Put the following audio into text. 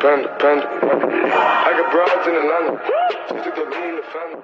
panda, panda. I got broads in Atlanta. Just took the lean, the family.